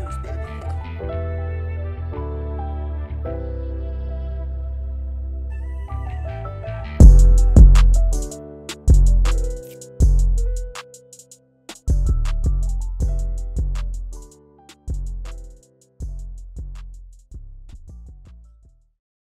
Bang, bang.